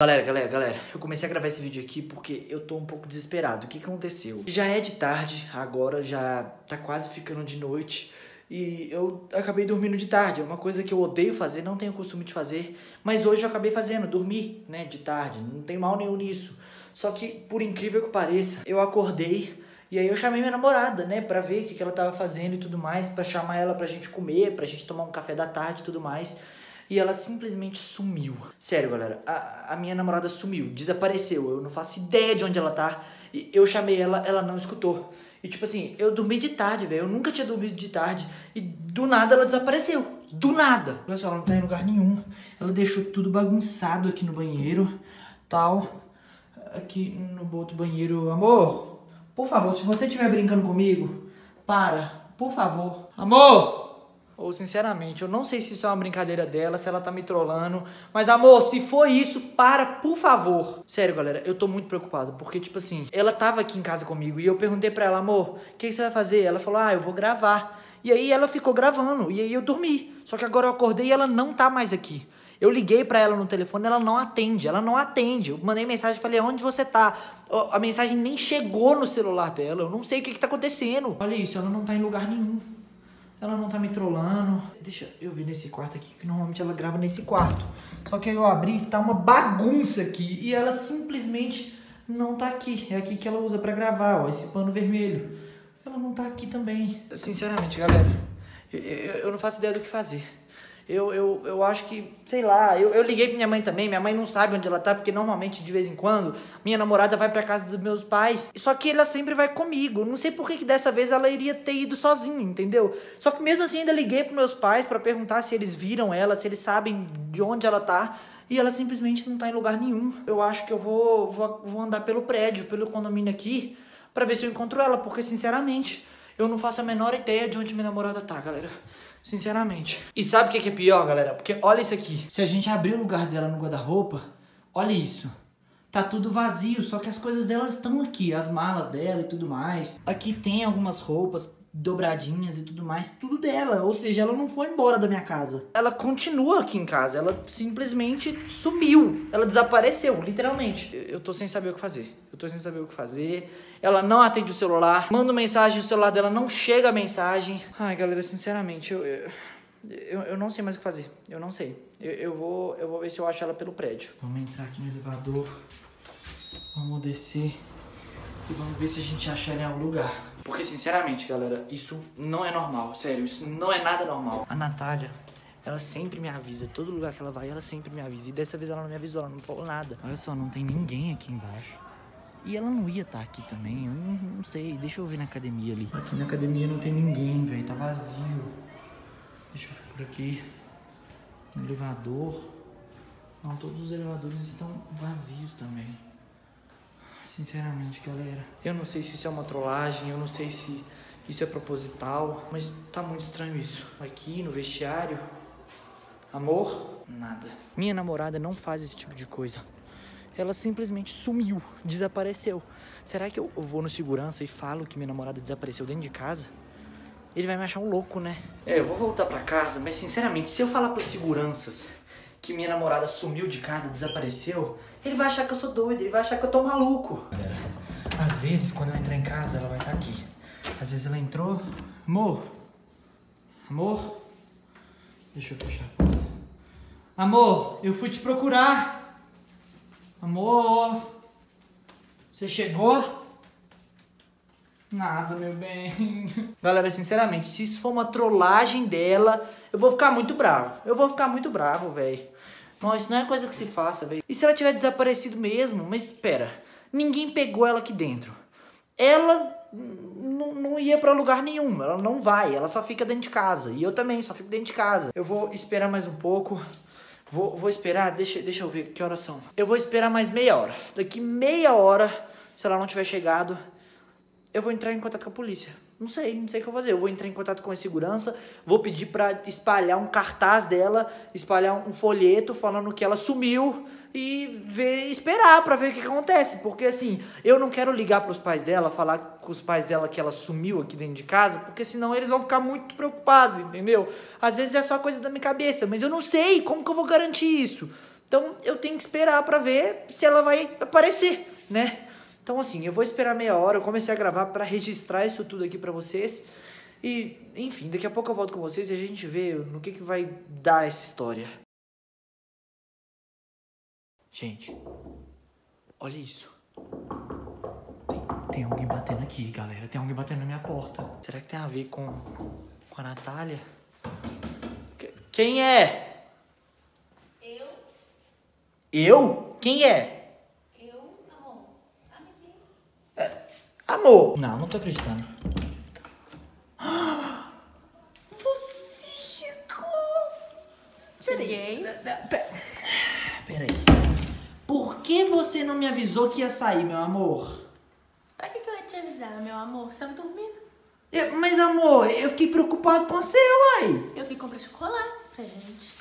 Galera, galera, galera, eu comecei a gravar esse vídeo aqui porque eu tô um pouco desesperado. O que, aconteceu? Já é de tarde, agora já tá quase ficando de noite. E eu acabei dormindo de tarde. É uma coisa que eu odeio fazer, não tenho costume de fazer. Mas hoje eu acabei fazendo, dormi, né, de tarde. Não tem mal nenhum nisso. Só que, por incrível que pareça, eu acordei e aí eu chamei minha namorada, né, pra ver o que, que ela tava fazendo e tudo mais, pra chamar ela pra gente comer, pra gente tomar um café da tarde e tudo mais e ela simplesmente sumiu. Sério, galera, a, a minha namorada sumiu, desapareceu. Eu não faço ideia de onde ela tá. E eu chamei ela, ela não escutou. E tipo assim, eu dormi de tarde, velho. Eu nunca tinha dormido de tarde. E do nada ela desapareceu. Do nada. Olha só, ela não tá em lugar nenhum. Ela deixou tudo bagunçado aqui no banheiro. Tal. Aqui no outro banheiro. Amor, por favor, se você estiver brincando comigo, para. Por favor. Amor! Ou sinceramente, eu não sei se isso é uma brincadeira dela, se ela tá me trollando. Mas amor, se for isso, para, por favor. Sério, galera, eu tô muito preocupado. Porque, tipo assim, ela tava aqui em casa comigo e eu perguntei pra ela, amor, o que, que você vai fazer? Ela falou, ah, eu vou gravar. E aí ela ficou gravando. E aí eu dormi. Só que agora eu acordei e ela não tá mais aqui. Eu liguei para ela no telefone, ela não atende, ela não atende. Eu mandei mensagem, falei, onde você tá? A mensagem nem chegou no celular dela, eu não sei o que que tá acontecendo. Olha isso, ela não tá em lugar nenhum. Ela não tá me trollando. Deixa eu ver nesse quarto aqui, que normalmente ela grava nesse quarto. Só que eu abri, tá uma bagunça aqui. E ela simplesmente não tá aqui. É aqui que ela usa pra gravar, ó, esse pano vermelho. Ela não tá aqui também. Sinceramente, galera, eu, eu não faço ideia do que fazer. Eu, eu, eu acho que, sei lá, eu, eu liguei pra minha mãe também, minha mãe não sabe onde ela tá, porque normalmente, de vez em quando, minha namorada vai pra casa dos meus pais, só que ela sempre vai comigo. Não sei por que, que dessa vez ela iria ter ido sozinha, entendeu? Só que mesmo assim ainda liguei pros meus pais para perguntar se eles viram ela, se eles sabem de onde ela tá. E ela simplesmente não tá em lugar nenhum. Eu acho que eu vou, vou, vou andar pelo prédio, pelo condomínio aqui, para ver se eu encontro ela, porque sinceramente, eu não faço a menor ideia de onde minha namorada tá, galera. Sinceramente. E sabe o que é pior, galera? Porque olha isso aqui. Se a gente abrir o lugar dela no guarda-roupa, olha isso. Tá tudo vazio, só que as coisas delas estão aqui, as malas dela e tudo mais. Aqui tem algumas roupas, dobradinhas e tudo mais, tudo dela. Ou seja, ela não foi embora da minha casa. Ela continua aqui em casa, ela simplesmente sumiu. Ela desapareceu, literalmente. Eu tô sem saber o que fazer. Eu tô sem saber o que fazer. Ela não atende o celular. Manda mensagem, o celular dela não chega a mensagem. Ai, galera, sinceramente, eu, eu, eu, eu não sei mais o que fazer. Eu não sei. Eu, eu, vou, eu vou ver se eu acho ela pelo prédio. Vamos entrar aqui no elevador. Vamos descer. E vamos ver se a gente acha ela em algum lugar. Porque, sinceramente, galera, isso não é normal. Sério, isso não é nada normal. A Natália, ela sempre me avisa. Todo lugar que ela vai, ela sempre me avisa. E dessa vez ela não me avisou, ela não falou nada. Olha só, não tem ninguém aqui embaixo. E ela não ia estar tá aqui também. Eu não, não, sei. Deixa eu ver na academia ali. Aqui na academia não tem ninguém, velho. Tá vazio. Deixa eu ver por aqui. No elevador. Não, todos os elevadores estão vazios também. Sinceramente, galera. Eu não sei se isso é uma trollagem, eu não sei se isso é proposital, mas tá muito estranho isso. Aqui no vestiário. Amor? Nada. Minha namorada não faz esse tipo de coisa. Ela simplesmente sumiu, desapareceu. Será que eu vou no segurança e falo que minha namorada desapareceu dentro de casa? Ele vai me achar um louco, né? É, eu vou voltar pra casa, mas sinceramente, se eu falar pros seguranças que minha namorada sumiu de casa, desapareceu, ele vai achar que eu sou doido, ele vai achar que eu tô maluco. Galera, às vezes quando eu entrar em casa, ela vai estar tá aqui. Às vezes ela entrou. Amor? Amor? Deixa eu fechar a porta. Amor, eu fui te procurar. Amor? Você chegou? Nada, meu bem. Galera, sinceramente, se isso for uma trollagem dela, eu vou ficar muito bravo. Eu vou ficar muito bravo, velho. Não, isso não é coisa que se faça, velho. E se ela tiver desaparecido mesmo? Mas espera, ninguém pegou ela aqui dentro. Ela não ia para lugar nenhum, ela não vai, ela só fica dentro de casa. E eu também só fico dentro de casa. Eu vou esperar mais um pouco. Vou, vou esperar, deixa, deixa eu ver que horas são. Eu vou esperar mais meia hora. Daqui meia hora, se ela não tiver chegado, eu vou entrar em contato com a polícia. Não sei, não sei o que eu vou fazer. Eu vou entrar em contato com a segurança, vou pedir para espalhar um cartaz dela, espalhar um folheto falando que ela sumiu e ver, esperar para ver o que, que acontece. Porque assim, eu não quero ligar para os pais dela, falar com os pais dela que ela sumiu aqui dentro de casa, porque senão eles vão ficar muito preocupados, entendeu? Às vezes é só coisa da minha cabeça, mas eu não sei como que eu vou garantir isso. Então eu tenho que esperar pra ver se ela vai aparecer, né? Então assim, eu vou esperar meia hora, eu comecei a gravar pra registrar isso tudo aqui pra vocês. E, enfim, daqui a pouco eu volto com vocês e a gente vê no que, que vai dar essa história. Gente, olha isso. Tem, tem alguém batendo aqui, galera. Tem alguém batendo na minha porta. Será que tem a ver com, com a Natália? Que- quem é? Eu, Eu? Quem é? eu, amor. Amiguinho. Amor. Não, não tô acreditando. Você chegou. Cheguei. Peraí. Por que você não me avisou que ia sair, meu amor? Pra que, que eu ia te avisar, meu amor? Você tava dormindo? Eu- mas, amor, eu fiquei preocupado com você, uai. Eu fui comprar chocolates pra gente.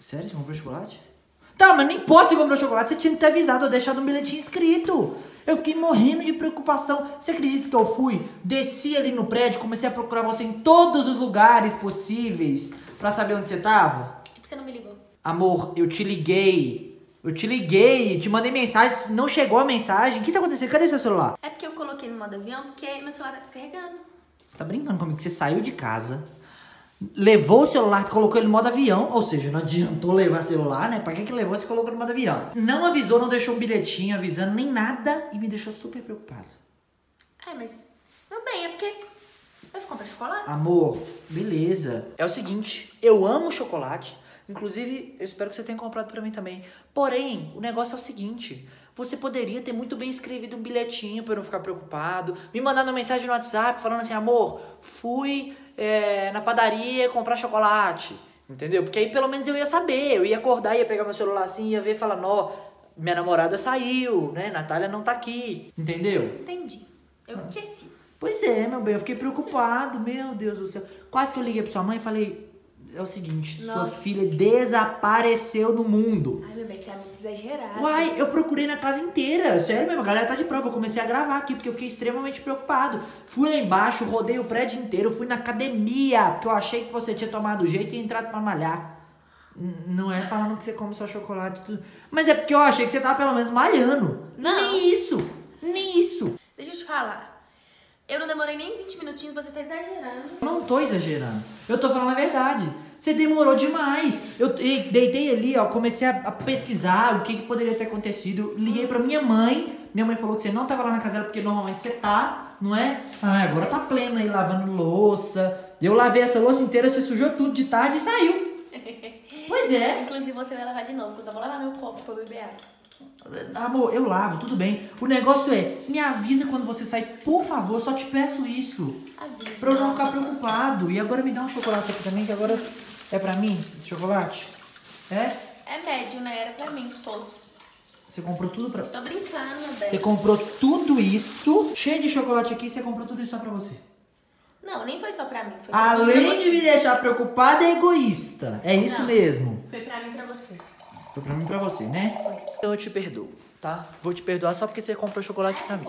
Sério? Você comprou chocolate? Tá, mas não importa se comprou chocolate, você tinha que ter avisado, eu deixado um bilhetinho escrito. Eu fiquei morrendo de preocupação. Você acredita que eu fui? Desci ali no prédio, comecei a procurar você em todos os lugares possíveis pra saber onde você tava? Por que você não me ligou? Amor, eu te liguei. Eu te liguei, te mandei mensagem, não chegou a mensagem. O que tá acontecendo? Cadê seu celular? É porque eu coloquei no modo avião porque meu celular tá descarregando. Você tá brincando comigo que você saiu de casa, levou o celular, colocou ele no modo avião, ou seja, não adiantou levar celular, né? Pra que que levou se colocou no modo avião? Não avisou, não deixou um bilhetinho avisando nem nada e me deixou super preocupado. É, mas. Meu bem, é porque. Eu fui comprar chocolate. Amor, beleza. É o seguinte, eu amo chocolate. Inclusive, eu espero que você tenha comprado pra mim também. Porém, o negócio é o seguinte: você poderia ter muito bem escrevido um bilhetinho pra eu não ficar preocupado, me mandando uma mensagem no WhatsApp falando assim, amor, fui é, na padaria comprar chocolate. Entendeu? Porque aí pelo menos eu ia saber, eu ia acordar, ia pegar meu celular assim, ia ver e falar, nó, minha namorada saiu, né? Natália não tá aqui. Entendeu? Entendi. Eu esqueci. Pois é, meu bem, eu fiquei preocupado, meu Deus do céu. Quase que eu liguei pra sua mãe e falei: é o seguinte, sua Nossa. filha desapareceu no mundo. Ai, você é muito exagerado. Uai, eu procurei na casa inteira, sério mesmo, a galera tá de prova. Eu comecei a gravar aqui porque eu fiquei extremamente preocupado. Fui lá embaixo, rodei o prédio inteiro, fui na academia, porque eu achei que você tinha tomado jeito e entrado pra malhar. Não é falando que você come só chocolate e tudo. Mas é porque eu achei que você tava pelo menos malhando. Não. Nem isso, nem isso. Deixa eu te falar. Eu não demorei nem 20 minutinhos, você tá exagerando. Eu não tô exagerando. Eu tô falando a verdade. Você demorou demais. Eu deitei ali, ó, comecei a, a pesquisar o que, que poderia ter acontecido. Liguei pra minha mãe. Minha mãe falou que você não tava lá na casa dela porque normalmente você tá, não é? Ah, agora tá pleno aí lavando louça. Eu lavei essa louça inteira, você sujou tudo de tarde e saiu. Pois é. Inclusive, você vai lavar de novo, porque eu só vou lavar meu copo pra eu beber água. Amor, eu lavo, tudo bem. O negócio é, me avisa quando você sair, por favor, só te peço isso. Avisa. Pra eu não ficar preocupado. E agora me dá um chocolate aqui também, que agora é pra mim esse chocolate. É? É médio, né? Era pra mim, todos. Você comprou tudo pra. Tô brincando, bem. Você comprou tudo isso, cheio de chocolate aqui, você comprou tudo isso só pra você. Não, nem foi só pra mim. Pra mim, Além pra de me deixar preocupada, é egoísta. É isso Não. mesmo. Foi pra mim e pra você. Foi pra mim e pra você, né? Então eu te perdoo, tá? Vou te perdoar só porque você comprou chocolate pra mim.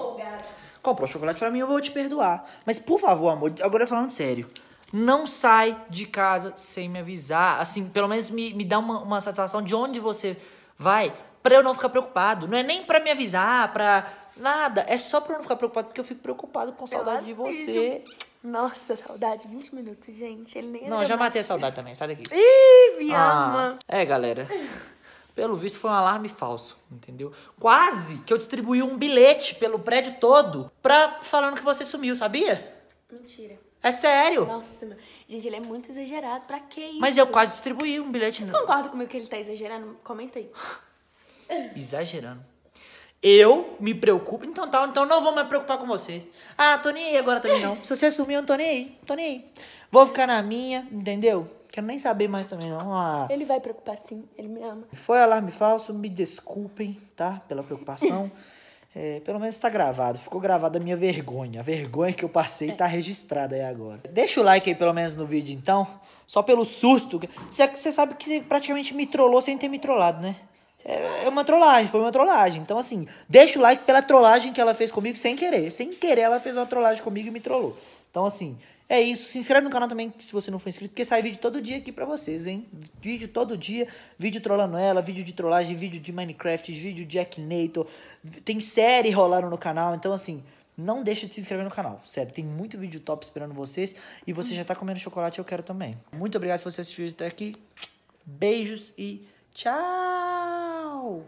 Comprou chocolate pra mim, eu vou te perdoar. Mas por favor, amor, agora falando sério. Não sai de casa sem me avisar. Assim, pelo menos me, me dá uma, uma satisfação de onde você vai, pra eu não ficar preocupado. Não é nem pra me avisar, pra nada. É só pra eu não ficar preocupado, porque eu fico preocupado com saudade de você. Nossa, saudade. 20 minutos, gente. Ele nem Não, eu já matei a saudade também, sai daqui. Ih, me Ah, ama. é, galera. Pelo visto foi um alarme falso, entendeu? Quase que eu distribuí um bilhete pelo prédio todo pra falando que você sumiu, sabia? Mentira. É sério. Nossa, meu. Gente, ele é muito exagerado. Pra que isso? Mas eu quase distribuí um bilhete. Você concorda comigo que ele tá exagerando? Comenta aí. Exagerando. Eu me preocupo. Então tá, então não vou me preocupar com você. Ah, tô nem aí agora também não. Se você sumir, eu não tô nem aí. Tô nem aí. Vou ficar na minha, entendeu? Quero nem saber mais também não. Ah, Ele vai preocupar sim. Ele me ama. foi alarme falso, me desculpem, tá? Pela preocupação. É, pelo menos tá gravado. Ficou gravada a minha vergonha. A vergonha que eu passei tá registrada aí agora. Deixa o like aí, pelo menos, no vídeo, então. Só pelo susto. Você você sabe que você praticamente me trollou sem ter me trollado, né? É é uma trollagem, foi uma trollagem. Então, assim, deixa o like pela trollagem que ela fez comigo sem querer. Sem querer, ela fez uma trollagem comigo e me trollou. Então, assim, É isso, se inscreve no canal também se você não for inscrito, porque sai vídeo todo dia aqui pra vocês, hein? Vídeo todo dia, vídeo trollando ela, vídeo de trollagem, vídeo de Minecraft, vídeo de Akinator, tem série rolando no canal, então assim, não deixa de se inscrever no canal, sério, tem muito vídeo top esperando vocês e você já tá comendo chocolate, eu quero também. Muito obrigado se você assistiu até aqui, beijos e tchau!